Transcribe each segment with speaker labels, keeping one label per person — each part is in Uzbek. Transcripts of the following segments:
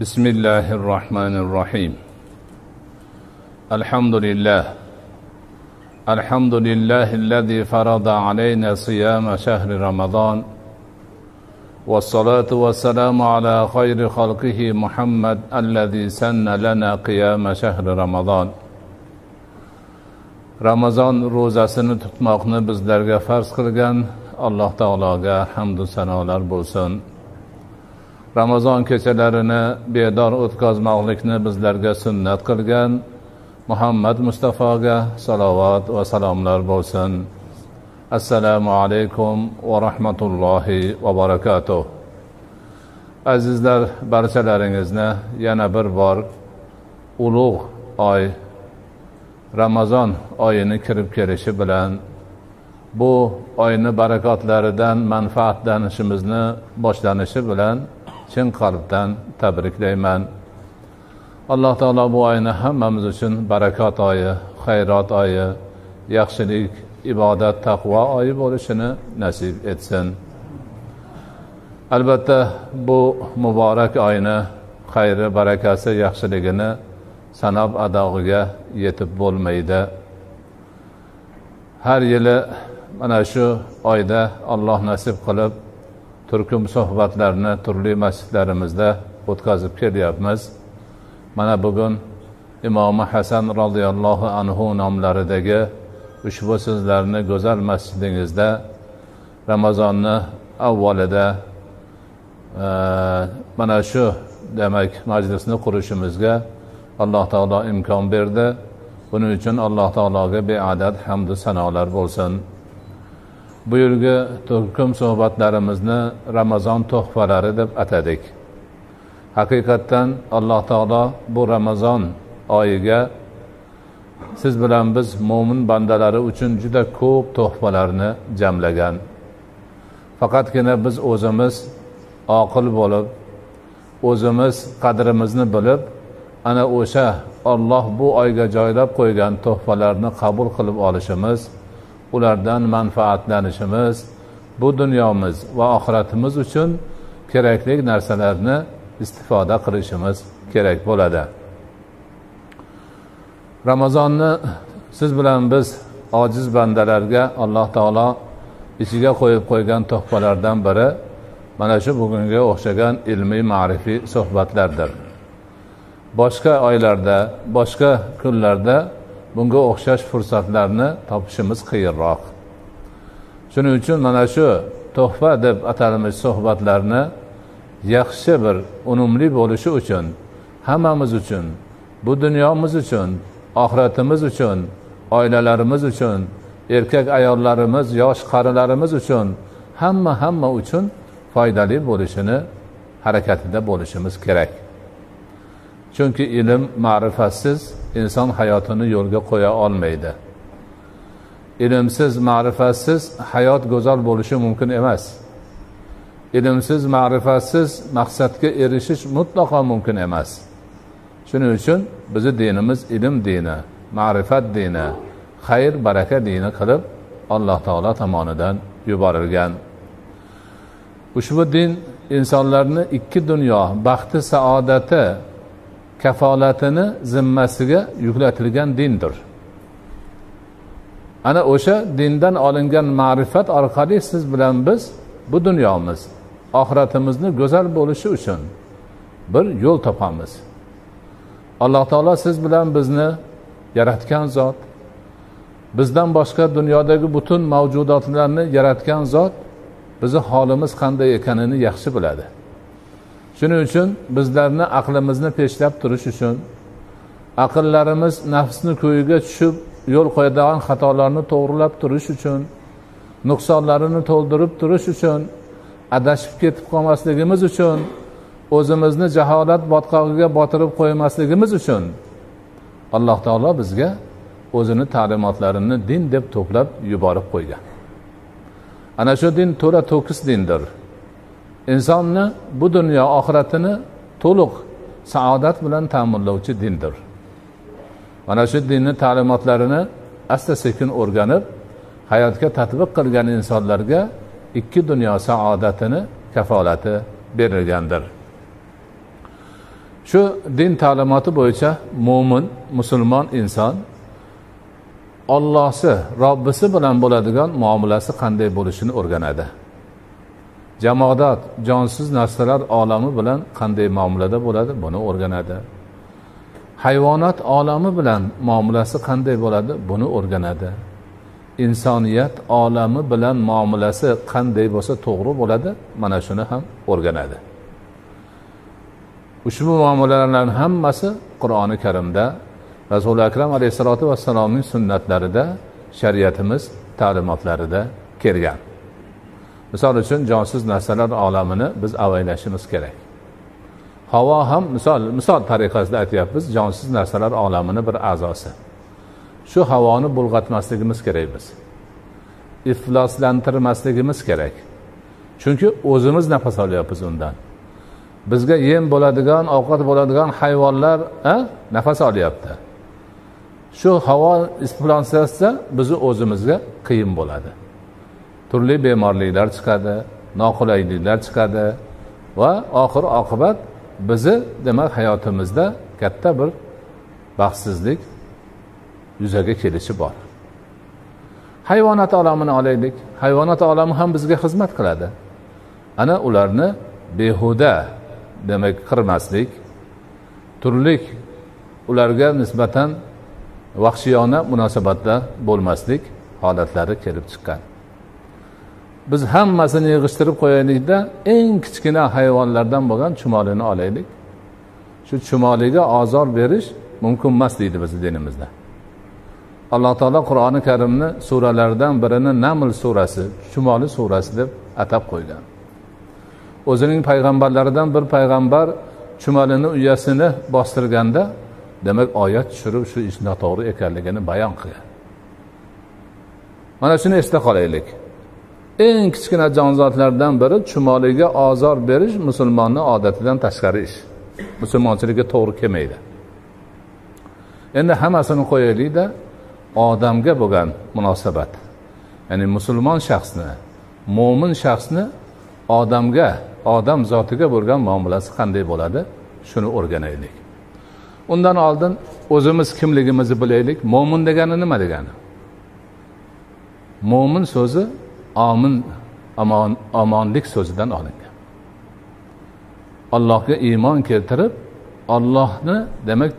Speaker 1: بسم الله الرحمن الرحيم الحمد لله الحمد لله الذي فرض علينا صيام شهر رمضان والصلاة والسلام على خير خلقه محمد الذي سن لنا قيام شهر رمضان ramazon ro'zasini tutmoqni bizlarga farz qilgan. Alloh taologa hamdu sanolar bo'lsin. Ramazon kechalarini bedor o'tkazmoqlikni bizlarga sunnat qilgan muhammad mustafoga salovat va salomlar bo'lsin. Assalomu alaykum va rahmatullohi va barakatuh. Azizlar barchalaringizni yana bir bor ulug' oy ramazon oyini kirib kelishi bilan bu oyni barakotlaridan manfaatlanishimizni boshlanishi bilan chin qalbdan tabriklayman alloh taolo bu oyni hammamiz uchun barakot oyi xayrot oyi yaxshilik ibodat taqvo oyi bo'lishini nasib etsin. Albatta bu muborak oyni xayri barakasi yaxshiligini sanab adog'iga yetib bo'lmaydi. Har yili mana shu oyda alloh nasib qilib turkum suhbatlarni turli masjidlarimizda o'tkazib kelyapmiz. Mana bugun imomi hasan roziyallohu anhu nomlaridagi ushbu sizlarni go'zal masjidingizda ramazonni avvalida e, mana shu demak majlisni qurishimizga alloh taolo imkon berdi. Buning uchun alloh taologa beadad hamdu sanolar bo'lsin. Bu yilgi turkum suhbatlarimizni ramazon to'hfalari deb atadik. Haqiqatdan alloh taolo bu ramazon oyiga siz bilan biz mo'min bandalari uchun juda ko'p to'hfalarni jamlagan. Faqatgina biz o'zimiz oqil bo'lib o'zimiz qadrimizni bilib ana o'sha olloh bu oyga joylab qo'ygan to'hfalarni qabul qilib olishimiz ulardan manfaatlanishimiz bu dunyomiz va oxiratimiz uchun kerakli narsalarni istifoda qilishimiz kerak bo'ladi. Ramazonni siz bilan biz ojiz bandalarga alloh taolo ichiga qo'yib qo'ygan tuhfalardan biri mana shu bugunga o'xshagan ilmiy ma'rifiy suhbatlardir. Boshqa oylarda boshqa kunlarda bunga o'xshash fursatlarni topishimiz qiyinroq. Shuning uchun mana shu tuhfa deb atalmish suhbatlarni yaxshi bir unumli bo'lishi uchun hammamiz uchun bu dunyomiz uchun oxiratimiz uchun oilalarimiz uchun erkak ayollarimiz yosh qarilarimiz uchun hamma hamma uchun foydali bo'lishini harakatida bo'lishimiz kerak. Chunki ilm ma'rifatsiz inson hayotini yo'lga qo'ya olmaydi. Ilmsiz ma'rifatsiz hayot go'zal bo'lishi mumkin emas. Ilmsiz ma'rifatsiz maqsadga erishish mutlaqo mumkin emas. Shuning uchun bizni dinimiz ilm dini ma'rifat dini xayr baraka dini qilib alloh taolo tomonidan yuborilgan. Ushbu din insonlarni ikki dunyo baxti saodati kafolatini zimmasiga yuklatilgan dindir. Ana o'sha dindan olingan ma'rifat orqali siz bilan biz bu dunyomiz oxiratimizni go'zal bo'lishi uchun bir yo'l topamiz. Alloh taolo siz bilan bizni yaratgan zot bizdan boshqa dunyodagi butun mavjudotlarni yaratgan zot bizni holimiz qanday ekanini yaxshi biladi. Shuning uchun bizlarni aqlimizni peshlab turish uchun aqllarimiz nafsni ko'yiga tushib yo'l qo'yadigan xatolarni to'g'rilab turish uchun nuqsonlarini to'ldirib turish uchun adashib ketib qolmasligimiz uchun o'zimizni jaholat botqog'iga botirib qo'ymasligimiz uchun alloh taolo bizga o'zini ta'limotlarini din deb to'plab yuborib qo'ygan. Ana shu din to'la to'kis dindir. Insonni bu dunyo oxiratini to'liq saodat bilan ta'minlovchi dindir. Mana shu dinni ta'limotlarini asta sekin o'rganib hayotga tadbiq qilgan insonlarga ikki dunyo saodatini kafolati berilgandir. Shu din ta'limoti bo'yicha mo'min musulmon inson ollohsi robbisi bilan bo'ladigan muomalasi qanday bo'lishini o'rganadi. Jamoat jonsiz narsalar olami bilan qanday muomalada bo'ladi? Buni o'rganadi. Hayvonot olami bilan muomalasi qanday bo'ladi? Buni o'rganadi. Insoniyat olami bilan muomalasi qanday bo'lsa to'g'ri bo'ladi? Mana shuni ham o'rganadi. Ushbu muomalalarni hammasi qur'oni karimda rasuli akram alayhissalotu vassalomning sunnatlarida shariatimiz ta'limotlarida kelgan. Misol uchun jonsiz narsalar olamini biz avaylashimiz kerak. Havo ham misol misol tariqasida aytyapmiz jonsiz narsalar olamini bir a'zosi. Shu havoni bulg'atmasligimiz kerak biz. Ifloslantirmasligimiz kerak. Chunki o'zimiz nafas olyapmiz undan. Bizga yem bo'ladigan ovqat bo'ladigan hayvonlar nafas olyapti. Shu havo ifloslansa bizni o'zimizga qiyin bo'ladi. Turli bemorliklar chiqadi noqulayliklar chiqadi va oxir oqibat bizni demak hayotimizda katta bir baxtsizlik yuzaga kelishi bor. Hayvonot olamini olaylik. Hayvonot olami ham bizga xizmat qiladi. Ana ularni behuda demak qirmaslik turli ularga nisbatan vahshiyona munosabatda bo'lmaslik holatlari kelib chiqqan. Biz hammasini yig'ishtirib qo'yaylikda eng kichkina hayvonlardan bo'lgan chumolini olaylik. Shu chumoliga ozor berish mumkin emas deydi bizni dinimizda. Alloh taolo qur'oni karimni suralaridan birini naml surasi chumoli surasi deb atab qo'ygan. O'zining payg'ambarlaridan bir payg'ambar chumalini uyasini bostirganda demak oyat tushirib shu ish noto'g'ri ekanligini bayon qilgan. Mana shuni esda qolaylik. Eng kichkina jonzotlardan biri chumoliga ozor berish musulmonni odatidan tashqari ish. Musulmonchilikka to'g'ri kelmaydi. Endi hammasini qo'yaylikda odamga bo'lgan munosabat ya'ni musulmon shaxsni mo'min shaxsni odamga odam zotiga bo'lgan muomalasi qanday bo'ladi? Shuni o'rganaylik. Undan oldin o'zimiz kimligimizni bilaylik. Mo'min degani nima degani? Mo'min so'zi omin omon omonlik so'zidan olingan. Allohga iymon keltirib ollohni demak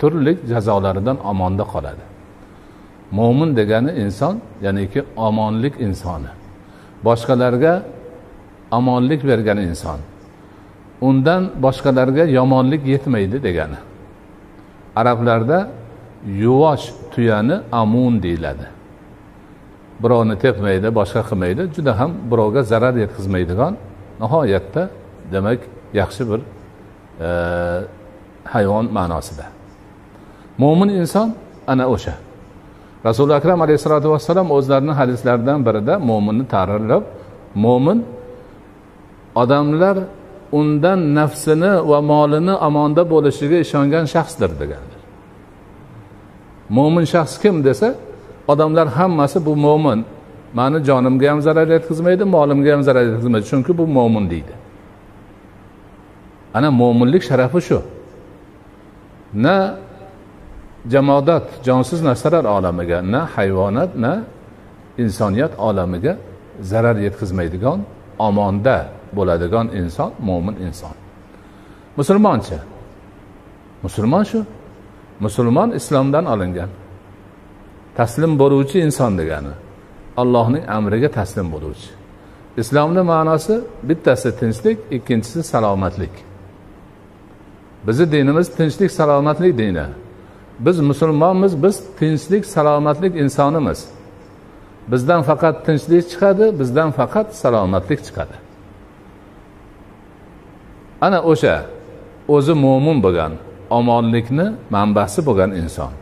Speaker 1: turli jazolaridan omonda qoladi. Mo'min degani inson ya'niki omonlik insoni. Boshqalarga omonlik bergan inson. Undan boshqalarga yomonlik yetmaydi degani. Arablarda yuvosh tuyani amun deyiladi. Birovni tepmaydi boshqa qilmaydi juda ham birovga zarar yetkazmaydigan nihoyatda demak yaxshi bir e, hayvon ma'nosida. Mo'min inson ana o'sha. Rasuli akram alayhissalotu vassalom o'zlarini hadislaridan birida mo'minni ta'riflab mo'min odamlar undan nafsini va molini omonda bo'lishiga ishongan shaxsdir deganlar mo'min shaxs kim desa odamlar hammasi bu mo'min. Mani jonimga ham zarar yetkazmaydi molimga ham zarar yetkazmaydi. Chunki bu mo'min deydi. Ana mo'minlik sharafi shu. Na jamodat jonsiz narsalar olamiga na hayvonot na insoniyat olamiga zarar yetkazmaydigan omonda bo'ladigan inson mo'min inson. Musulmonchi musulmon shu. Musulmon islomdan olingan. Taslim bo'luvchi inson degani. Allohning amriga taslim bo'luvchi. Islomni ma'nosi bittasi tinchlik ikkinchisi salomatlik. Bizni dinimiz tinchlik salomatlik dini. Biz musulmonmiz biz tinchlik salomatlik insonimiz. Bizdan faqat tinchlik chiqadi bizdan faqat salomatlik chiqadi. Ana o'sha o'zi mo'min bo'lgan omonlikni manbasi bo'lgan inson.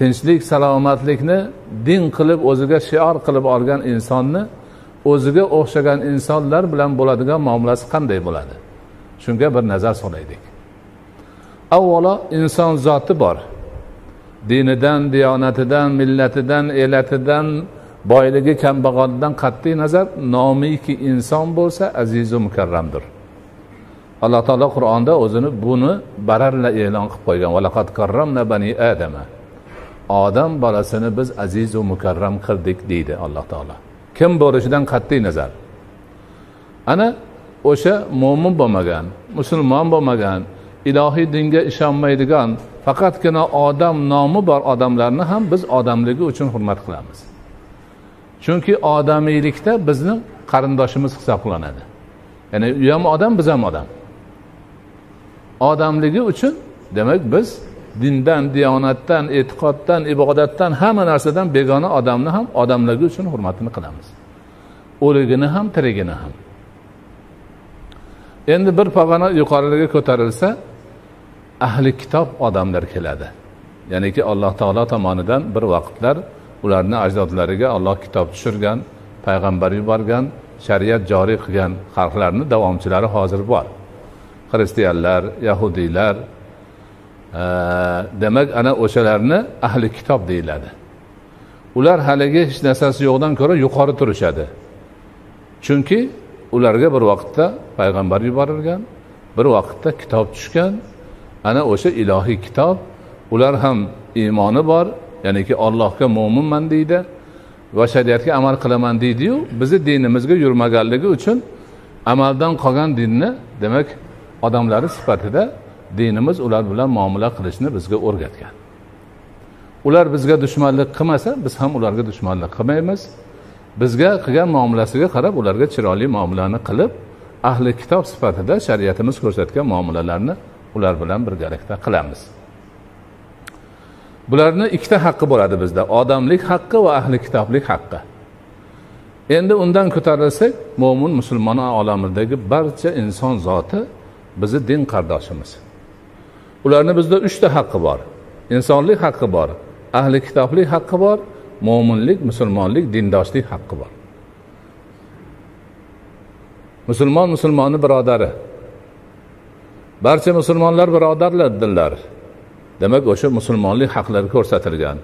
Speaker 1: Tinchlik salomatlikni din qilib o'ziga shior qilib olgan insonni o'ziga o'xshagan insonlar bilan bo'ladigan muomalasi qanday bo'ladi? Shunga bir nazar solaylik. Avvalo inson zoti bor. Dinidan diyonatidan millatidan elatidan boyligi kambag'alligidan qat'iy nazar nomiki inson bo'lsa azizu mukarramdir. Alloh taolo qur'onda o'zini buni baralla e'lon qilib qo'ygan. Valaqat karramna bani adama odam bolasini biz azizu mukarram qildik deydi alloh taolo. Kim bo'lishidan qat'iy nazar. Ana o'sha mo'min bo'lmagan musulmon bo'lmagan ilohiy dinga ishonmaydigan faqatgina odam nomi bor odamlarni ham biz odamligi uchun hurmat qilamiz. Chunki odamiylikda bizni qarindoshimiz hisoblanadi. Ya'ni u ham odam biz ham odam. Odamligi uchun demak biz dindan diyonatdan e'tiqoddan ibodatdan hamma narsadan begona odamni ham odamlarga uchun hurmatini qilamiz. O'ligini ham tirigini ham. Endi bir pog'ona yuqorilarga ko'tarilsa ahli kitob odamlar keladi. Ya'niki alloh taolo tomonidan bir vaqtlar ularni ajdodlariga olloh kitob tushirgan payg'ambar yuborgan shariat joriy qilgan xalqlarni davomchilari hozir bor. Xristianlar yahudiylar demak ana o'shalarni ahli kitob deyiladi. Ular haligi hech narsasi yo'qdan ko'ra yuqori turishadi. Chunki ularga bir vaqtda payg'ambar yuborilgan bir vaqtda kitob tushgan. Ana o'sha ilohiy kitob ular ham iymoni bor ya'niki ollohga mo'minman deydi va shariatga amal qilaman deydiyu bizni dinimizga yurmaganligi uchun amaldan qolgan dinni demak odamlari sifatida dinimiz ular bilan muomala qilishni bizga o'rgatgan. Ular bizga dushmanlik qilmasa biz ham ularga dushmanlik qilmaymiz. Bizga qilgan muomalasiga qarab ularga chiroyli muomalani qilib ahli kitob sifatida shariatimiz ko'rsatgan muomalalarni ular bilan birgalikda qilamiz. Bularni ikkita haqqi bo'ladi bizda odamlik haqqi va ahli kitoblik haqqi. Endi undan ko'tarilsak mo'min musulmon olamidagi barcha inson zoti bizni din qardoshimiz. Ularni bizda uchta haqqi bor. Insonlik haqqi bor ahli kitoblik haqqi bor mo'minlik musulmonlik dindoshlik haqqi bor. Musulmon musulmonni birodari. Barcha musulmonlar birodarlardirlar demak o'sha musulmonlik haqlari ko'rsatilgan.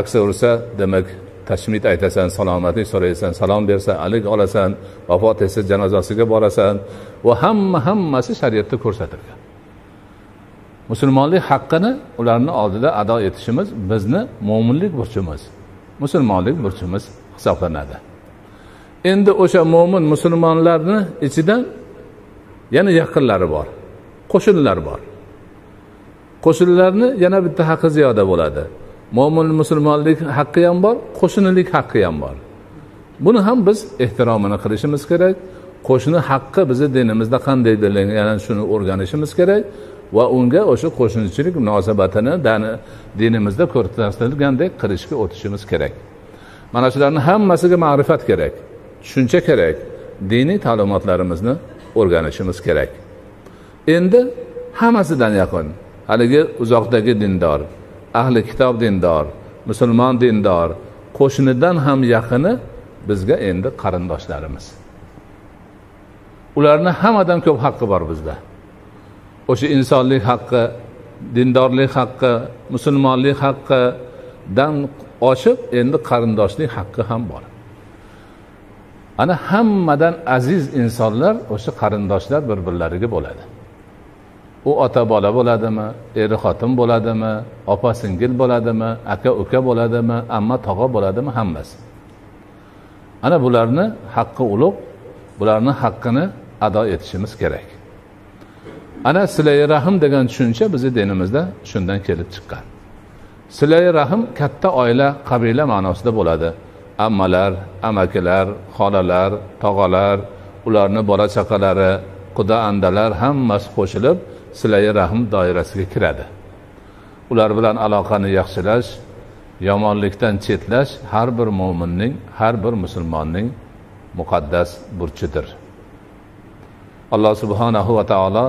Speaker 1: Aksi ursa demak tashmid aytasan salomatlik so'raysan salom bersa alik olasan vafot etsa janozasiga borasan va hamma hammasi shariatda ko'rsatilgan. Musulmonlik haqqini ularni oldida ado etishimiz bizni mo'minlik burchimiz musulmonlik burchimiz hisoblanadi. Endi o'sha mo'min musulmonlarni ichidan yana yaqinlari bor qo'shnilar bor. Qo'shnilarni yana bitta haqqi ziyoda bo'ladi. Mo'min musulmonlik haqqi ham bor qo'shnilik haqqi ham bor. Buni ham biz ehtiromini qilishimiz kerak. Qo'shni haqqi bizni dinimizda qanday belgilangan shuni o'rganishimiz kerak. Va unga o'sha qo'shnichilik munosabatini dinimizda ko'rsatilgandek qilishga o'tishimiz kerak. Mana shularni hammasiga ma'rifat kerak tushuncha kerak diniy ta'limotlarimizni o'rganishimiz kerak. Endi hammasidan yaqin haligi uzoqdagi dindor ahli kitob dindor musulmon dindor qo'shnidan ham yaqini bizga endi qarindoshlarimiz ularni hammadan ko'p haqqi bor bizda. O'sha insonlik haqqi dindorlik haqqi musulmonlik haqqidan oshib endi qarindoshlik haqqi ham bor. Ana hammadan aziz insonlar o'sha qarindoshlar bir birlariga bo'ladi. U ota bola bo'ladimi er xotin bo'ladimi opa singil bo'ladimi aka uka bo'ladimi amma tog'a bo'ladimi hammasi. Ana bularni haqqi ulug' bularni haqqini ado etishimiz kerak. Ana silai rahm degan tushuncha bizni dinimizda shundan kelib chiqqan. Silai rahm katta oila qabila ma'nosida bo'ladi. Ammalar amakilar xolalar tog'alar ularni bola chaqalari quda andalar hammasi qo'shilib silai rahm doirasiga kiradi. Ular bilan aloqani yaxshilash yomonlikdan chetlash har bir mo'minning har bir musulmonning muqaddas burchidir. Alloh subhanahu va taolo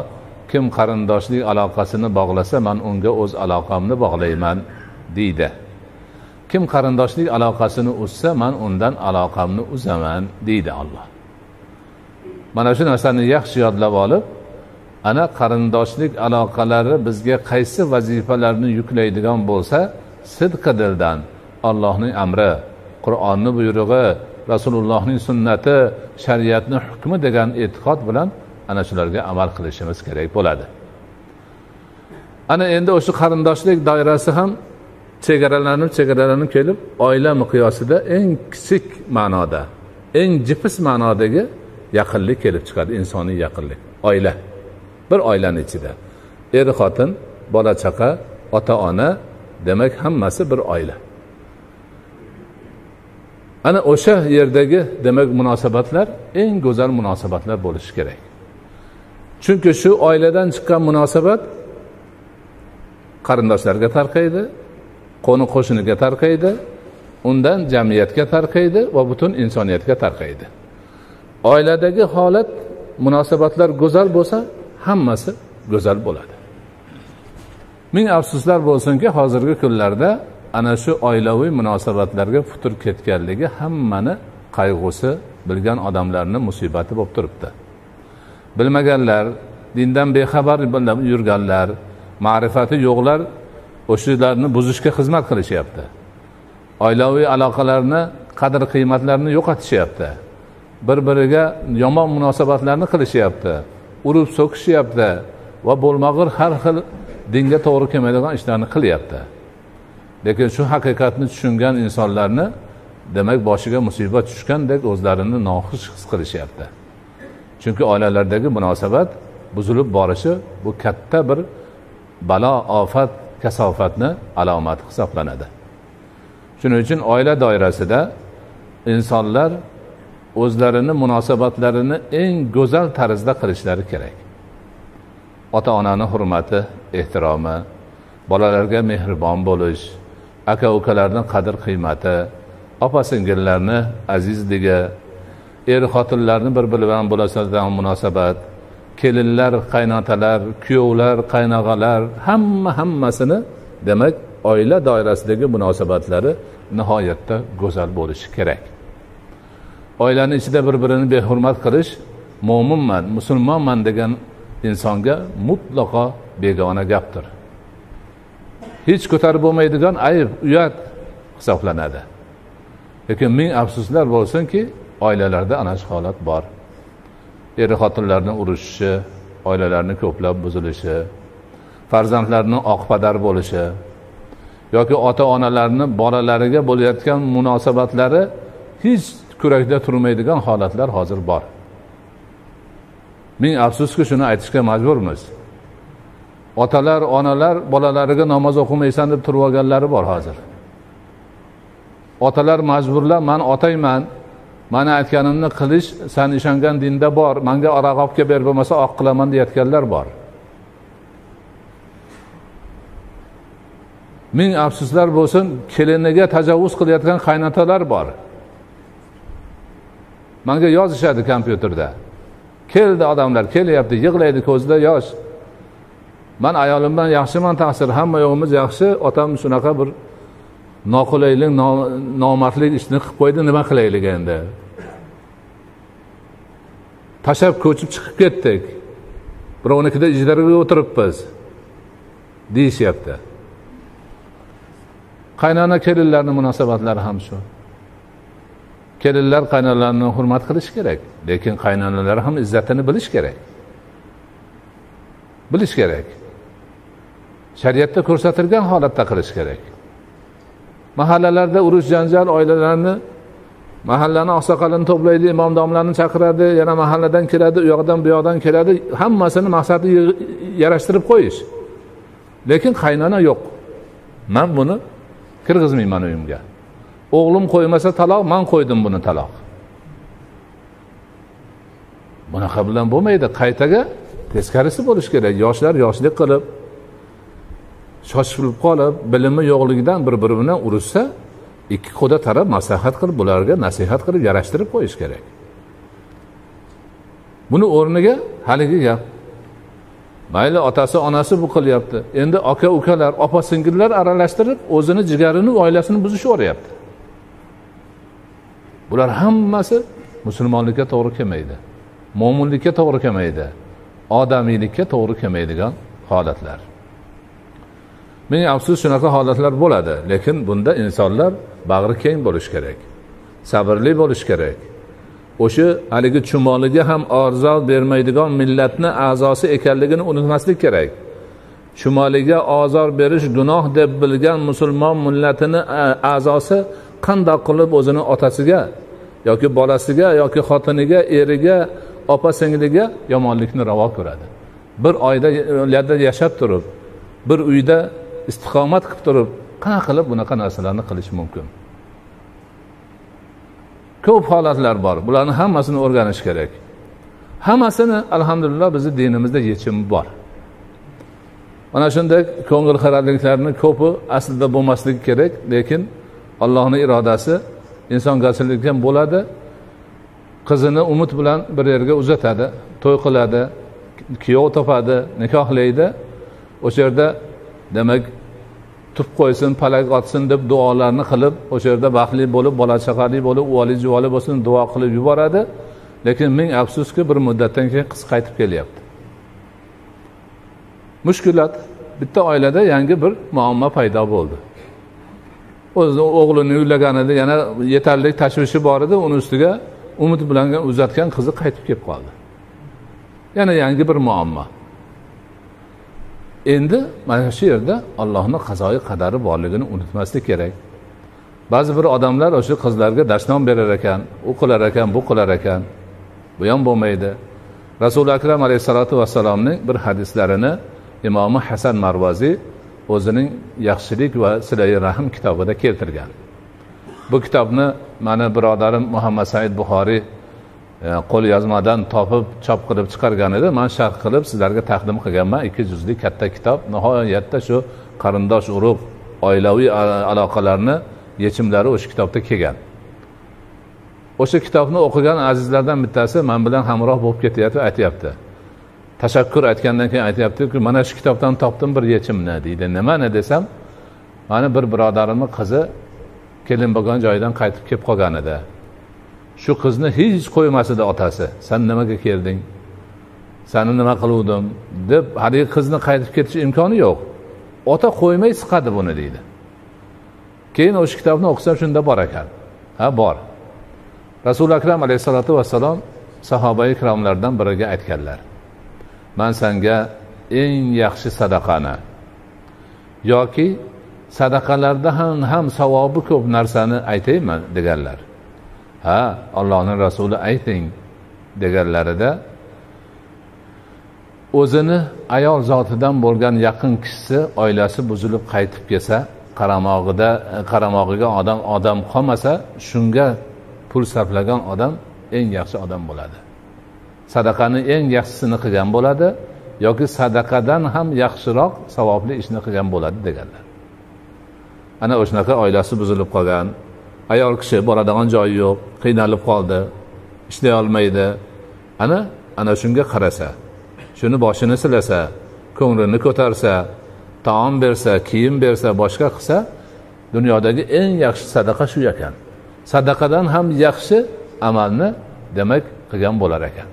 Speaker 1: kim qarindoshlik aloqasini bog'lasa man unga o'z aloqamni bog'layman deydi. Kim qarindoshlik aloqasini uzsa man undan aloqamni uzaman deydi olloh mana shu narsani yaxshi yodlab olib ana qarindoshlik aloqalari bizga qaysi vazifalarni yuklaydigan bo'lsa sidqi dildan allohning amri qur'onni buyrug'i rasulullohning sunnati shariatni hukmi degan e'tiqod bilan ana shularga amal qilishimiz kerak bo'ladi. Ana endi o'sha qarindoshlik doirasi ham chegaralanib chegaralanib kelib oila miqyosida eng kichik ma'noda eng jipis ma'nodagi yaqinlik kelib chiqadi insoniy yaqinlik oila. Bir oilani ichida. Er xotin bola chaqa ota ona demak hammasi bir oila. Ana o'sha yerdagi demak munosabatlar eng go'zal munosabatlar bo'lishi kerak. Chunki shu oiladan chiqqan munosabat qarindoshlarga tarqaydi qo'ni qo'shniga tarqaydi undan jamiyatga tarqaydi va butun insoniyatga tarqaydi. Oiladagi holat munosabatlar go'zal bo'lsa hammasi go'zal bo'ladi. Ming afsuslar bo'lsinki hozirgi kunlarda ana shu oilaviy munosabatlarga putur ketganligi hammani qayg'usi bilgan odamlarni musibati bo'lib turibdi. Bilmaganlar dindan bexabar yurganlar ma'rifati yo'qlar o'shalarni buzishga xizmat qilishyapti. Oilaviy aloqalarni qadr qiymatlarini yo'qotishyapti. Bir biriga yomon munosabatlarni qilishyapti urib so'kishyapti va bo'lmag'ir har xil dinga to'g'ri kelmaydigan ishlarni qilyapti. Lekin shu haqiqatni tushungan insonlarni demak boshiga musibat tushgandek o'zlarini noxush his qilishyapti. Chunki oilalardagi munosabat buzilib borishi bu katta bir balo ofat kasofatni alomati hisoblanadi. Shuning uchun oila doirasida insonlar o'zlarini munosabatlarini eng go'zal tarzda qilishlari kerak. Ota onani hurmati ehtiromi bolalarga mehribon bo'lish aka ukalarni qadr qiymati opa singillarni azizligi er xotinlarni bir biri bilan bo'lasizdan munosabat. Kelinlar qaynotalar kuyovlar qaynog'alar hamma hammasini demak oila doirasidagi munosabatlari nihoyatda go'zal bo'lishi kerak. Oilani ichida bir birini behurmat qilish mo'minman musulmonman degan insonga mutlaqo begona gapdir. Hech ko'tarib bo'lmaydigan ayb uyat hisoblanadi. Lekin ming afsuslar bo'lsinki oilalarda ana shu holat bor. Er xotinlarni urushishi oilalarni ko'plab buzilishi farzandlarni oqpadar bo'lishi yoki ota onalarni bolalariga bo'layotgan munosabatlari hech kurakda turmaydigan holatlar hozir bor. Ming afsuski shuni aytishga majburmiz. Otalar onalar bolalariga namoz o'qimaysan deb turib olganlari bor hozir. Otalar majburlab man otayman mani aytganimni qilish san ishongan dinda bor manga aroq olib kelib ber bo'lmasa oq qilaman deyayotganlar bor. Ming afsuslar bo'lsin keliniga tajovuz qilayotgan qaynotalar bor. Manga yozishadi kompyuterda. Keldi odamlar kelyapti yig'laydi ko'zida yosh. Man ayolim bilan yaxshiman taqsir hamma yo'g'imiz yaxshi otam shunaqa bir noqulaylik nomardlik ishni qilib qo'ydi nima qilaylik endi? Tashlab ko'chib chiqib ketdik. Birovnikida ijaraga o'tiribmiz deyishyapti. Qaynona kelinlarni munosabatlari ham shu. Kelinlar qaynonalarni hurmat qilish kerak lekin qaynonalar ham izzatini bilish kerak. Bilish kerak. Shariatda ko'rsatilgan holatda qilish kerak. Mahallalarda urush janjal oilalarni mahallani oqsoqolini to'playdi imom domlarni chaqiradi yana mahalladan keladi u yoqdan bu yoqdan keladi hammasini maqsadi yarashtirib qo'yish. Lekin qaynona yo'q. Man buni kirgizmayman uyimga. O'g'lim qo'ymasa taloq man qo'ydim buni taloq. Bunaqa bilan bo'lmaydi. Qaytaga teskarisi bo'lishi kerak. Yoshlar yoshlik qilib shoshilib qolib bilimi yo'qligidan bir biri bilan urushsa ikki qo'da taraf maslahat qilib bularga nasihat qilib yarashtirib qo'yish kerak. Buni o'rniga haligi gap. Mayli otasi onasi bu qilyapti. Endi aka ukalar opa singillar aralashtirib o'zini jigarini oilasini buzishyuboryapti bular hammasi musulmonlikka to'g'ri kelmaydi mo'minlikka to'g'ri kelmaydi odamiylikka to'g'ri kelmaydigan holatlar. Ming afsus shunaqa holatlar bo'ladi lekin bunda insonlar bag'ri keng bo'lishi kerak sabrli bo'lishi kerak. O'sha haligi chumoliga ham orzo bermaydigan millatni a'zosi ekanligini unutmaslik kerak. Chumoliga ozor berish gunoh deb bilgan musulmon millatini e, a'zosi qandoq qilib o'zini otasiga yoki bolasiga yoki xotiniga eriga opa singliga yomonlikni ravo ko'radi. Bir oyda e, yashab turib bir uyda istiqomat qilib turib qanaqa qilib bunaqa narsalarni qilish mumkin? Ko'p holatlar bor. Bularni hammasini o'rganish kerak. Hammasini alhamdulillah bizni dinimizda yechimi bor. Mana shunday ko'ngil xiraliklarni ko'pi aslida bo'lmasligi kerak lekin allohni irodasi insongarchilik ham bo'ladi qizini umid bilan bir yerga uzatadi to'y qiladi kuyov topadi nikohlaydi. O'sha yerda demak turib qo'ysin palak otsin deb duolarni qilib o'sha yerda baxtli bo'lib bola chaqali bo'lib uvoli juvoli bo'lsin duo qilib yuboradi. Lekin ming afsuski bir muddatdan keyin qiz qaytib kelyapti. Mushkulat bitta oilada yangi bir muammo paydo bo'ldi. O'zini o'g'lini uylagan edi yana yetarli tashvishi bor edi uni ustiga umid bilan uzatgan qizi qaytib kelib qoldi. Yana yangi bir muammo. Endi mana shu yerda ollohni qazoyi qadari borligini unutmaslik kerak. Ba'zi bir odamlar o'sha qizlarga dashnom berar ekan u qilar ekan bu qilar ekan. Bu ham bo'lmaydi. Rasuli akram alayhissalotu vassalomning bir hadislarini imomi hasan marvaziy o'zining yaxshilik va silai rahm kitobida keltirgan. Bu kitobni mani birodarim muhammad said buxoriy E, qo'lyozmadan topib chop qilib chiqargan edi. Man sharh qilib sizlarga taqdim qilganman. Ikki juzli katta kitob. Nihoyatda shu qarindosh urug' oilaviy aloqalarni yechimlari o'sha kitobda kelgan. O'sha kitobni o'qigan azizlardan bittasi man bilan hamroh bo'lib ketyapti aytyapti. Tashakkur aytgandan keyin aytyaptiku mana shu kitobdan topdim bir yechimni deydi. Nimani desam mani bir birodarimni qizi kelin bo'lgan joyidan qaytib kelib qolgan edi. Shu qizni hech qo'ymas edi otasi. San nimaga kelding? Sani nima qiluvdim? deb haligi qizni qaytib ketish imkoni yo'q. Ota qo'ymay siqadi buni deydi. Keyin o'sha kitobni o'qisam shunda bor ekan. Ha bor. Rasuli akram alayhissalotu vassalom sahoba ikromlardan biriga aytganlar. Man sanga eng yaxshi sadaqani yoki sadaqalarda ham ham savobi ko'p narsani aytaymi deganlar. Ha ollohni rasuli ayting deganlarida o'zini ayol zotidan bo'lgan yaqin kishisi oilasi buzilib qaytib kelsa qaramog'ida qaramog'iga odam odam qolmasa shunga pul sarflagan odam eng yaxshi odam bo'ladi. Sadaqani eng yaxshisini qilgan bo'ladi yoki sadaqadan ham yaxshiroq savobli ishni qilgan bo'ladi deganlar. Ana o'shanaqa oilasi buzilib qolgan ayol kishi boradigan joyi yo'q qiynalib qoldi ishlay olmaydi. Ana ana shunga qarasa shuni boshini silasa ko'nglini ko'tarsa taom bersa kiyim bersa boshqa qilsa dunyodagi eng yaxshi sadaqa shu ekan. Sadaqadan ham yaxshi amalni demak qilgan bo'lar ekan.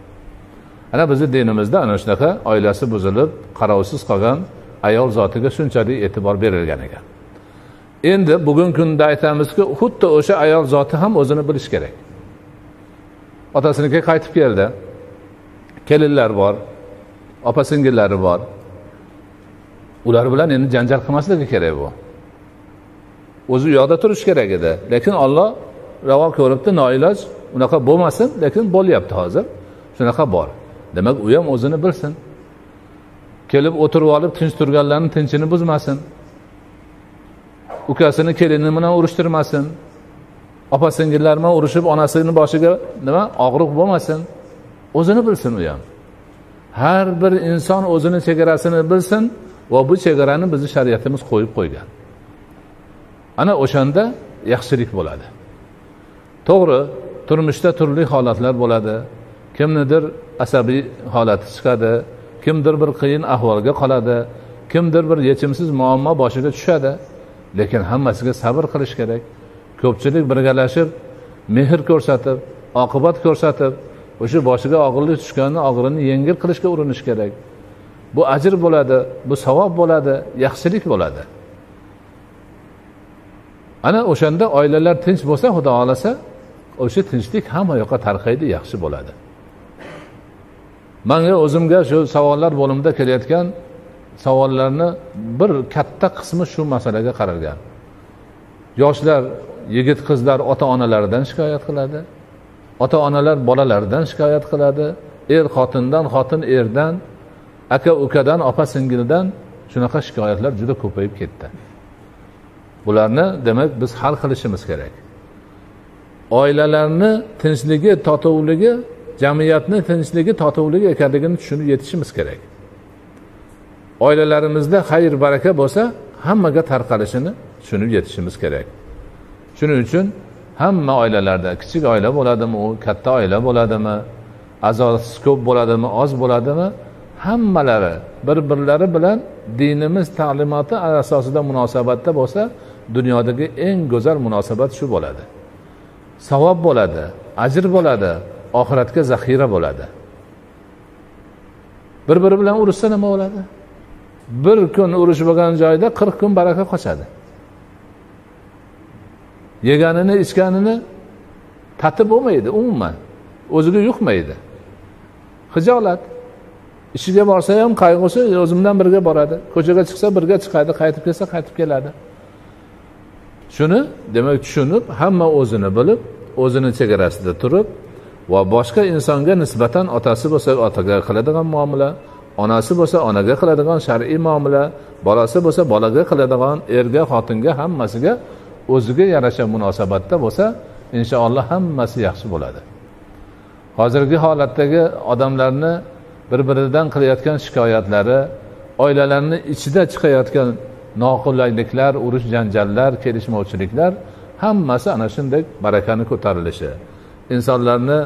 Speaker 1: Ana bizni dinimizda ana shunaqa oilasi buzilib qarovsiz qolgan ayol zotiga shunchalik e'tibor berilgan ekan. Endi bugungi kunda aytamizki xuddi o'sha ayol zoti ham o'zini bilishi kerak. Otasinikiga qaytib keldi. Kelinlar bor opa singillari bor. Ular bilan endi janjal qilmasligi kerak bu. O'zi u yoqda turishi kerak edi. Lekin olloh ravo ko'ribdi noiloj unaqa bo'lmasin lekin bo'lyapti hozir. Shunaqa bor. Demak u ham o'zini bilsin. Kelib o'tirib olib tinch turganlarni tinchini buzmasin. Ukasini kelini bilan urushtirmasin opa singillar bilan urushib onasini boshiga nima? Og'riq bo'lmasin. O'zini bilsin u ham. Har bir inson o'zini chegarasini bilsin va bu chegarani bizni shariatimiz qo'yib qo'ygan. Ana o'shanda yaxshilik bo'ladi. To'g'ri turmushda turli holatlar bo'ladi. Kimnidir asabiy holati chiqadi kimdir bir qiyin ahvolga qoladi kimdir bir yechimsiz muammo boshiga tushadi. Lekin hammasiga sabr qilish kerak. Ko'pchilik birgalashib mehr ko'rsatib oqibat ko'rsatib o'sha boshiga og'irlik tushganni og'irini yengil qilishga urinish kerak. Bu ajr bo'ladi bu savob bo'ladi yaxshilik bo'ladi. Ana o'shanda oilalar tinch bo'lsa xudo xohlasa o'sha tinchlik hamma yoqqa tarqaydi yaxshi bo'ladi. Manga o'zimga shu savollar bo'limida kelayotgan savollarni bir katta qismi shu masalaga qaralgan. Yoshlar yigit qizlar ota onalaridan shikoyat qiladi ota onalar bolalaridan shikoyat qiladi er xotindan xotin erdan aka ukadan opa singildan shunaqa shikoyatlar juda ko'payib ketdi. Bularni demak biz hal qilishimiz kerak. Oilalarni tinchligi totuvligi jamiyatni tinchligi totuvligi ekanligini tushunib yetishimiz kerak. Oilalarimizda xayr baraka bo'lsa hammaga tarqalishini tushunib yetishimiz kerak. Shuning uchun hamma oilalarda kichik oila bo'ladimi u katta oila bo'ladimi a'zosi ko'p bo'ladimi oz bo'ladimi hammalari bir birlari bilan dinimiz ta'limoti asosida munosabatda bo'lsa dunyodagi eng go'zal munosabat shu bo'ladi. Savob bo'ladi ajr bo'ladi oxiratga zaxira bo'ladi. Bir biri bilan urushsa nima bo'ladi? Bir kun urush bo'lgan joyda qirq kun baraka qochadi. Yeganini ichganini tatib bo'lmaydi umuman. O'ziga yuqmaydi. Hijolat ishiga borsa ham qayg'usi o'zimdan birga boradi. Ko'chaga chiqsa birga chiqadi qaytib kelsa qaytib keladi. Shuni demak tushunib hamma o'zini bilib o'zini chegarasida turib va boshqa insonga nisbatan otasi bo'lsa otaga qiladigan muomala. Onasi bo'lsa onaga qiladigan shar'iy muomala bolasi bo'lsa bolaga qiladigan erga xotinga hammasiga o'ziga yarasha munosabatda bo'lsa inshaalloh hammasi yaxshi bo'ladi. Hozirgi holatdagi odamlarni bir biridan qilayotgan shikoyatlari oilalarni ichida chiqayotgan noqulayliklar urush janjallar kelishmovchiliklar hammasi ana shunday barakani ko'tarilishi insonlarni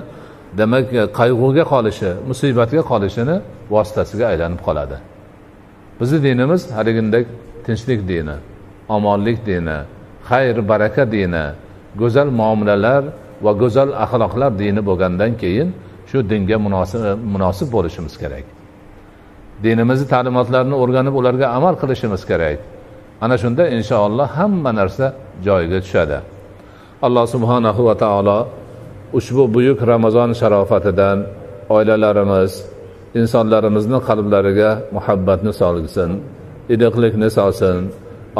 Speaker 1: demak qayg'uga qolishi musibatga qolishini vositasiga aylanib qoladi. Bizni dinimiz haligindek tinchlik dini omonlik dini xayr baraka dini go'zal muomalalar va go'zal axloqlar dini bo'lgandan keyin shu dinga munosib munosib bo'lishimiz kerak. Dinimizni ta'limotlarini o'rganib ularga amal qilishimiz kerak. Ana shunda inshaalloh hamma narsa joyiga tushadi. Alloh subhanahu va taolo ushbu buyuk ramazon sharofatidan oilalarimiz insonlarimizni qalblariga muhabbatni solg'sin iliqlikni solsin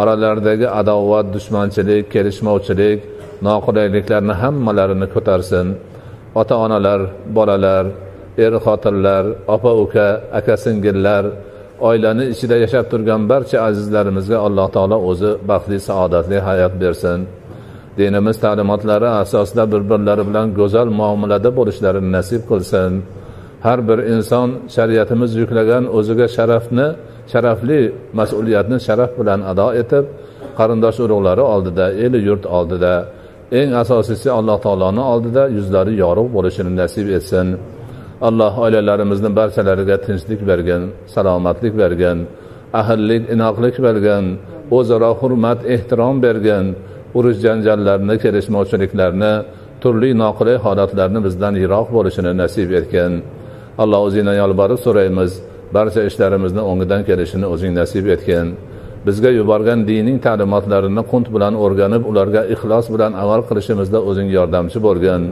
Speaker 1: oralaridagi adovat dushmanchilik kelishmovchilik noqulayliklarni hammalarini ko'tarsin. Ota onalar bolalar er xotinlar opa uka aka singillar oilani ichida yashab turgan barcha azizlarimizga alloh taolo o'zi baxtli saodatli hayot bersin. Dinimiz ta'limotlari asosida bir birlari bilan go'zal muomalada bo'lishlarini nasib qilsin. Har bir inson shariatimiz yuklagan o'ziga sharafni sharafli mas'uliyatni sharaf bilan ado etib qarindosh urug'lari oldida eli yurt oldida eng asosiysi alloh taoloni oldida yuzlari yorug' bo'lishini nasib etsin. Alloh oilalarimizni barchalariga tinchlik bergin salomatlik bergin ahillik inoqlik bergin o'zaro hurmat ehtirom bergin urush janjallarni kelishmovchiliklarni turli noqulay holatlarni bizdan yiroq bo'lishini nasib etgin. Alloh o'zingdan yolborib so'raymiz. Barcha ishlarimizni o'ngidan kelishini o'zing nasib etgin. Bizga yuborgan dining ta'limotlarini qunt bilan o'rganib ularga ixlos bilan amal qilishimizda o'zing yordamchi bo'lgin.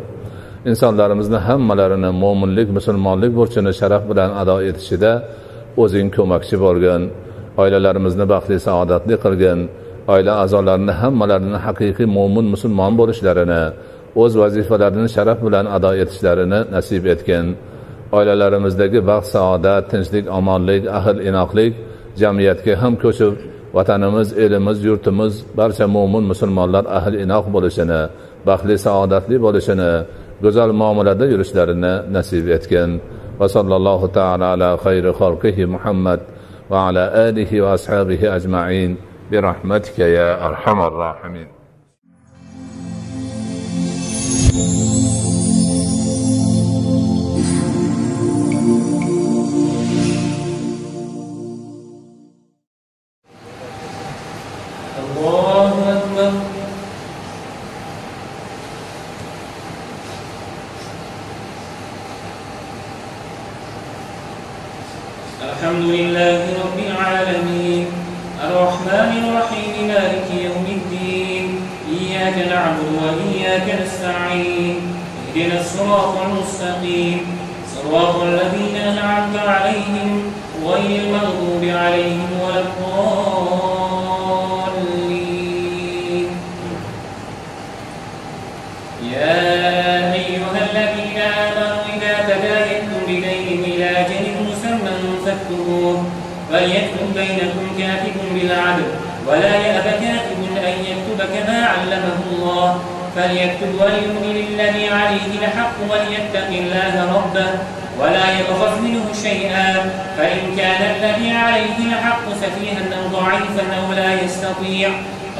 Speaker 1: Insonlarimizni hammalarini mo'minlik musulmonlik burchini sharaf bilan ado etishida o'zing ko'makchi bo'lgin. Oilalarimizni baxtli saodatli qilgin. Oila a'zolarini hammalarini haqiqiy mo'min musulmon bo'lishlarini o'z vazifalarini sharaf bilan ado etishlarini nasib etgin. oilalarimizdagi baxt saodat tinchlik omonlik ahil inoqlik jamiyatga ham ko'chib vatanimiz elimiz yurtimiz barcha mo'min musulmonlar ahil inoq bo'lishini baxtli saodatli bo'lishini go'zal muomalada yurishlarini nasib etgin va sallallohu taala ala xayri xalqihi muhammad va ala alihi va ashabihi ajmain برحمتك يا ارحم الراحمين
Speaker 2: لا يستطيع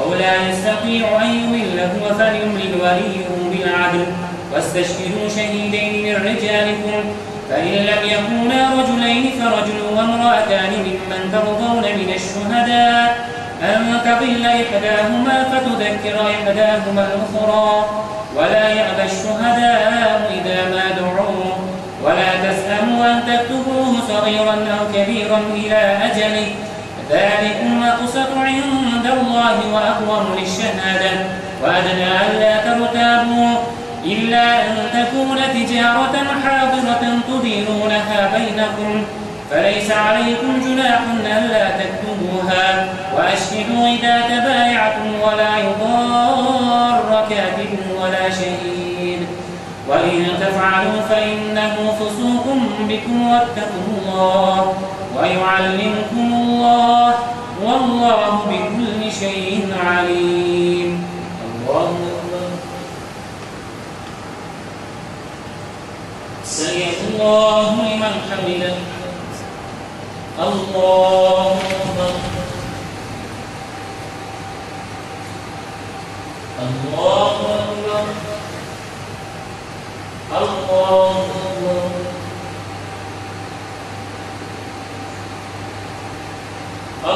Speaker 2: أو لا يستطيع أن يمل. هو فليملل وليه بالعدل. واستشهدوا شهيدين من رجالكم. فإن لم يكونا رجلين فرجل وامرأتان ممن ترضون من الشهداء. أن تضل إحداهما فتذكر إحداهما الأخرى. ولا يأبى الشهداء إذا ما دعوا ولا تسأموا أن تكتبوه صغيرا أو كبيرا إلى أجله. ذلكم أقسط عند الله وأقوم للشهادة. وأدنى ألا ترتابوا إلا أن تكون تجارة حاضرة تديرونها بينكم. فليس عليكم جناح ألا تكتبوها. وأشهدوا إذا تبايعتم ولا يضار كاتب ولا شهيد. وإن تفعلوا فإنه فسوق بكم واتقوا الله. ويعلمكم الله والله بكل شيء عليم. الله أكبر سمع الله لمن حمده. الله أكبر. الله أكبر. الله أكبر.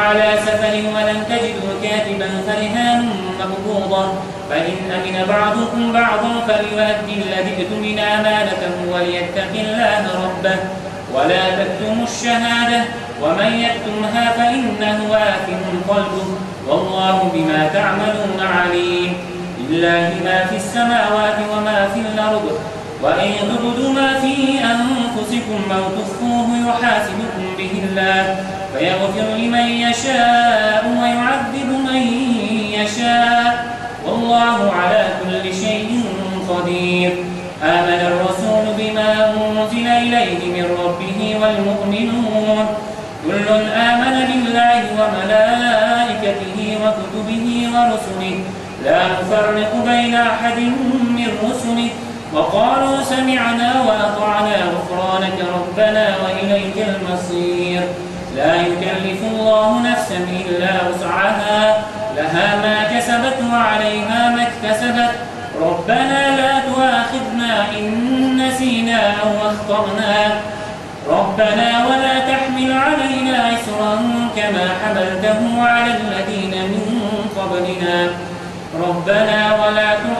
Speaker 2: على سفر ولن تجدوا كاتبا فرهان مقبوضة فإن أمن بعضكم بعضا فليؤدي الذي اؤتمن أمانته وليتق الله ربه. ولا تكتموا الشهادة ومن يكتمها فإنه آثم قلبه. والله بما تعملون عليم. لله ما في السماوات وما في الأرض. وإن تبدوا ما في أنفسكم أو تخفوه يحاسبكم به الله. فيغفر لمن يشاء ويعذب من يشاء. والله على كل شيء قدير. آمن الرسول بما أنزل إليه من ربه والمؤمنون. كل آمن بالله وملائكته وكتبه ورسله. لا نفرق بين أحد من رسله. وقالوا سمعنا وأطعنا غفرانك ربنا وإليك المصير. لا يكلف الله نفسا إلا وسعها لها ما كسبت وعليها ما اكتسبت. ربنا لا تؤاخذنا إن نسينا أو أخطأنا. ربنا ولا تحمل علينا إسرا كما حملته على الذين من قبلنا. ربنا ولا تحملنا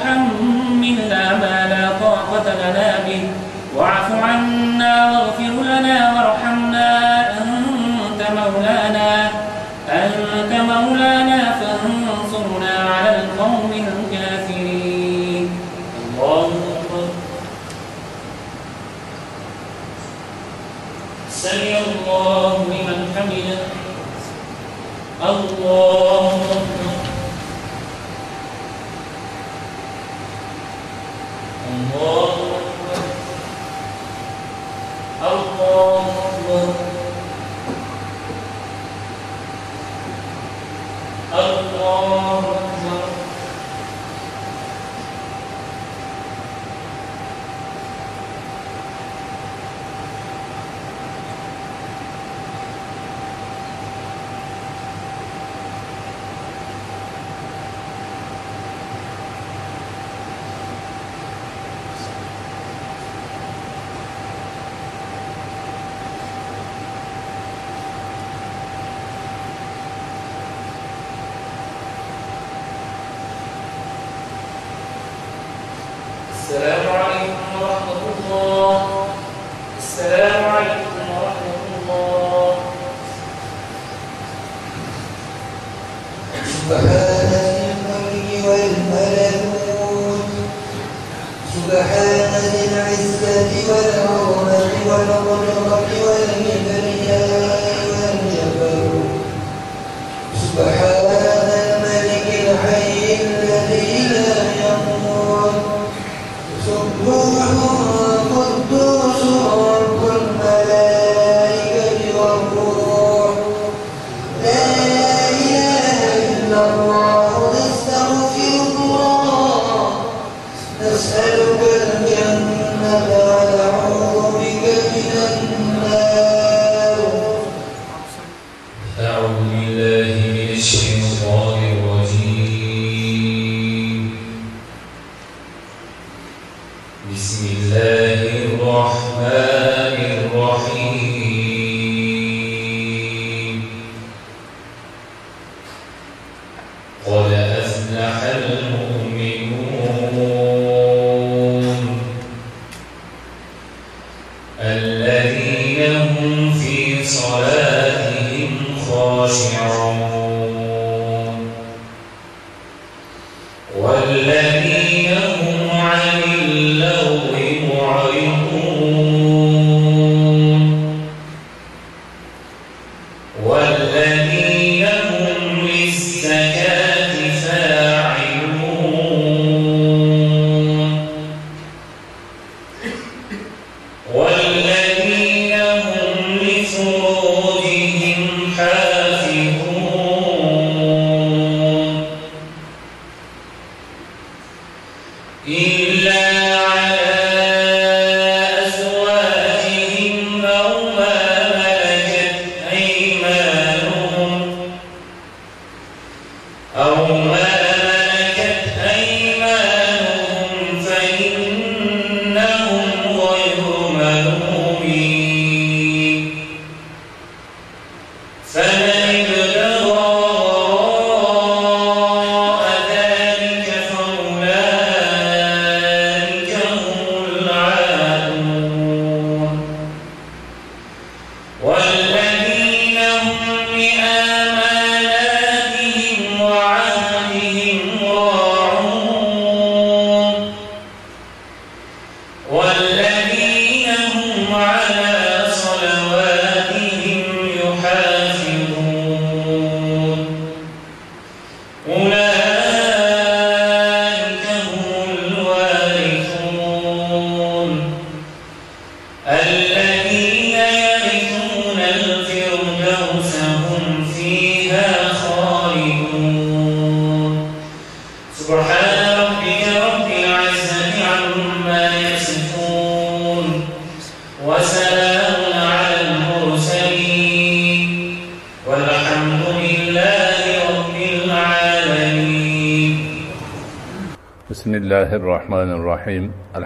Speaker 3: العزة والعروة والغدرة والمنون الله
Speaker 2: الرحمن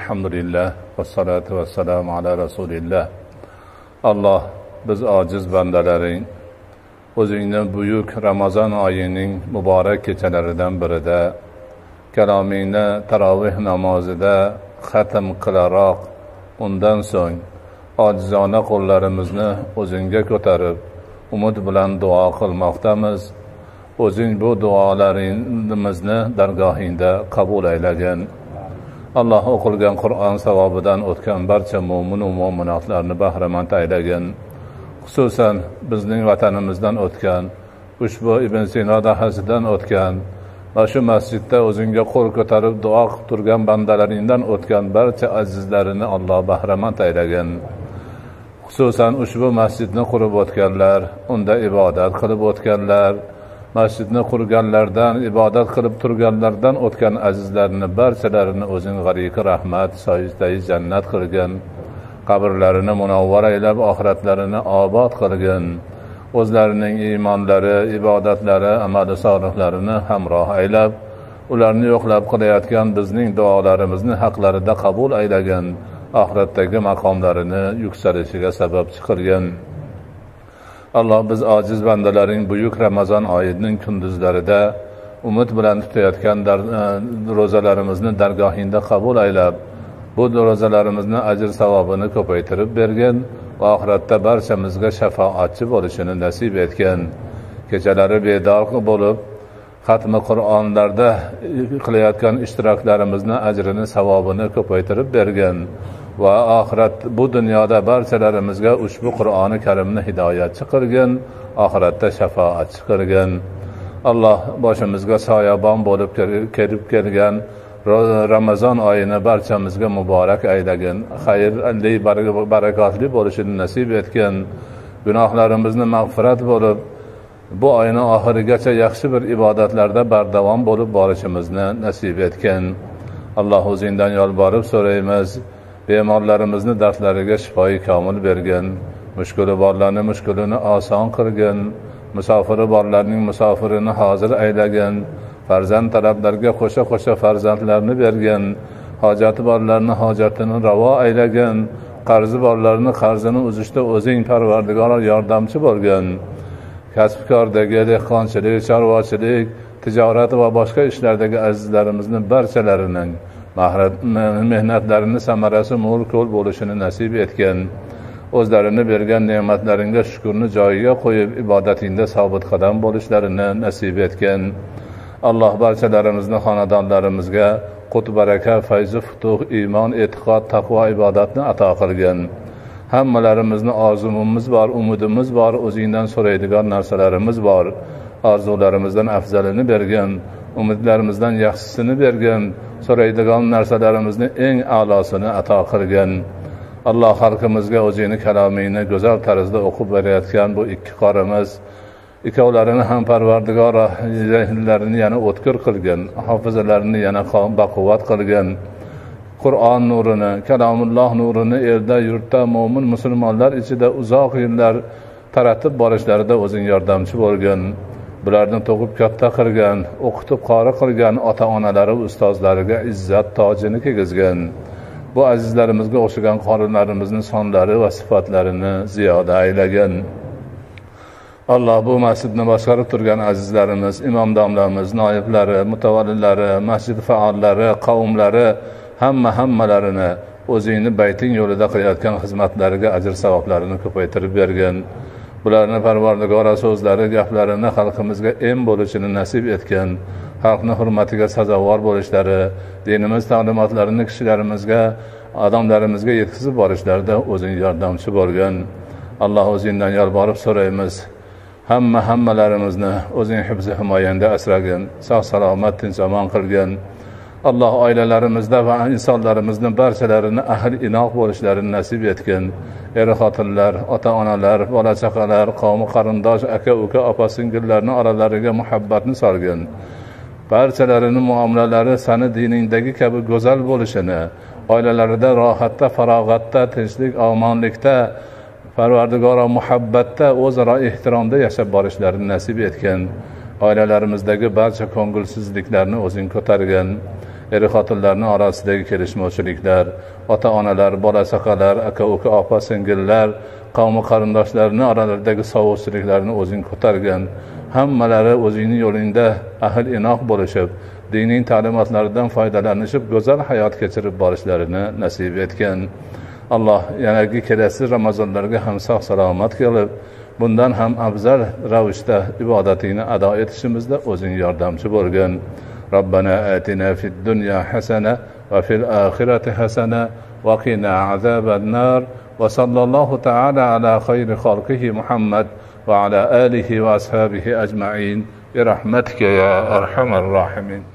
Speaker 1: alhamdulillah vassalatu vassalamu ala rasulillah. Alloh biz ojiz bandalaring o'zingni buyuk ramazon oyining muborak kechalaridan birida kalomingni taroveh namozida xatm qilaroq undan so'ng ojizona qo'llarimizni o'zingga ko'tarib umid bilan duo qilmoqdamiz. O'zing bu duolarimizni dargohingda qabul aylagin. Alloh o'qilgan qur'on savobidan o'tgan barcha mo'minu mo'minotlarni bahramand aylagin xususan bizning vatanimizdan o'tgan ushbu ibn sino dahasidan o'tgan va shu masjidda o'zingga qo'l ko'tarib duo qilib turgan bandalaringdan o'tgan barcha azizlarini alloh bahramand aylagin xususan ushbu masjidni qurib o'tganlar unda ibodat qilib o'tganlar masjidni qurganlardan ibodat qilib turganlardan o'tgan azizlarni barchalarini o'zing g'ariki rahmat soyizdayi jannat qilgin. Qabrlarini munavvar aylab oxiratlarini obod qilgin. O'zlarining iymonlari ibodatlari amali solihlarini hamroh aylab ularni yo'qlab qilayotgan bizning duolarimizni haqlarida qabul aylagin. Oxiratdagi maqomlarini yuksalishiga sababchi qilgin alloh biz ojiz bandalaring buyuk ramazon oyining kunduzlarida umid bilan tutayotgan dar- e, ro'zalarimizni dargohingda qabul aylab bu ro'zalarimizni ajr savobini ko'paytirib bergin va oxiratda barchamizga shafoatchi bo'lishini nasib etgin. Kechalari bedor bo'lib xatmi qur'onlarda qilayotgan ishtiroklarimizni ajrini savobini ko'paytirib bergin. Va oxirat bu dunyoda barchalarimizga ushbu qur'oni karimni hidoyatchi qilgin oxiratda shafoatchi qilgin alloh boshimizga soyabon bo'lib kelib kelgan ramazon oyini barchamizga muborak aylagin xayrli barakotli bo'lishini nasib etgin gunohlarimizni mag'firat bo'lib bu oyni oxirigacha yaxshi bir ibodatlarda bardavom bo'lib borishimizni nasib etgin alloh o'zingdan yolborib so'raymiz. Bemorlarimizni dardlariga shifoyi komil bergin mushkuli borlarni mushkulini oson qilgin musofiri borlarning musofirini hozir aylagin farzand talablarga qo'sha qo'sha farzandlarni bergin hojati borlarni hojatini ravo aylagin qarzi borlarni qarzini uzishda o'zing parvardigoro yordamchi bo'lgin. Kasbkordagi dehqonchilik chorvachilik tijorat va boshqa ishlardagi azizlarimizni barchalarining mehnatlarini samarasi mo'l ko'l bo'lishini nasib etgin o'zlarini bergan ne'matlaringga shukurni joyiga qo'yib ibodatingda sobit qadam bo'lishlarini nasib etgin alloh barchalarimizni xonadonlarimizga qut baraka fayzi futuh iymon e'tiqod taqvo ibodatni ato qilgin. Hammalarimizni orzumimiz bor umidimiz bor o'zingdan so'raydigan narsalarimiz bor. Orzularimizdan afzalini bergin. Umidlarimizdan yaxshisini bergin so'raydigan narsalarimizni eng a'losini ato qilgin. Alloh xalqimizga o'zingni kalomingni go'zal tarzda o'qib berayotgan bu ikki qorimiz ikkovlarini ham parvardigoro zehnlarini yana o'tkir qilgin hofizalarini yana baquvvat qilgin. Qur'on nurini kalomulloh nurini elda yurtda mo'min musulmonlar ichida uzoq yillar taratib borishlarida o'zing yordamchi bo'lgin. Bularni tug'ib katta qilgan o'qitib qori qilgan ota onalari ustozlariga izzat tojini kiygizgin bu azizlarimizga o'xshagan qorinlarimizni sonlari va sifatlarini ziyoda aylagin. Alloh bu masjidni boshqarib turgan azizlarimiz imom domlamiz noiblari mutavallilari masjid faollari qavmlari hamma hammalarini o'zingni bayting yo'lida qilayotgan xizmatlariga ajr savoblarini ko'paytirib bergin. Bularni parvardigora so'zlari gaplarini xalqimizga em bo'lishini nasib etgin xalqni hurmatiga sazovor bo'lishlari dinimiz ta'limotlarini kishilarimizga odamlarimizga yetkazib borishlarida o'zing yordamchi bo'lgin alloh o'zingdan yolborib so'raymiz. Hamma hammalarimizni o'zing hibzi himoyangda asragin sog' salomat tinch omon qilgin alloh oilalarimizda va insonlarimizni barchalarini ahli inoq bo'lishlarini nasib etgin. Er xotinlar ota onalar bola chaqalar qavmi qarindosh aka uka opa singillarni oralariga muhabbatni solgin. Barchalarini muomalalari sani diningdagi kabi go'zal bo'lishini oilalarida rohatda farog'atda tinchlik omonlikda parvardigoro muhabbatda o'zaro ehtiromda yashab borishlarini nasib etgin. Oilalarimizdagi barcha ko'ngilsizliklarni o'zing ko'targin. Er xotinlarni orasidagi kelishmovchiliklar ota onalar bola chaqalar aka uka opa singillar qavmi qarindoshlarni oralaridagi sovuqchiliklarni o'zing ko'targin hammalari o'zingni yo'lingda ahil inoq bo'lishib diniy ta'limotlaridan foydalanishib go'zal hayot kechirib borishlarini nasib etgin alloh yanagi kelasi ramazonlarga ham sog' salomat qilib bundan ham afzal ravishda ibodatingni ado etishimizda o'zing yordamchi bo'lgin. ربنا آتنا في الدنيا حسنة وفي الآخرة حسنة وقنا عذاب النار وصلى الله تعالى على خير خلقه محمد وعلى آله وأصحابه أجمعين برحمتك يا أرحم الراحمين